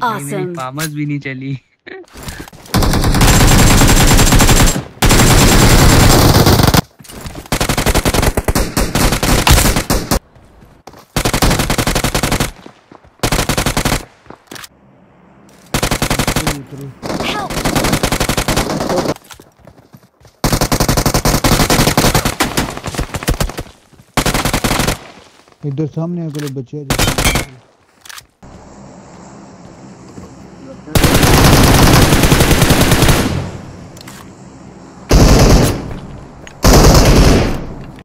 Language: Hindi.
Awesome. पामस भी नहीं चली इधर सामने अगले बच्चे Thank you.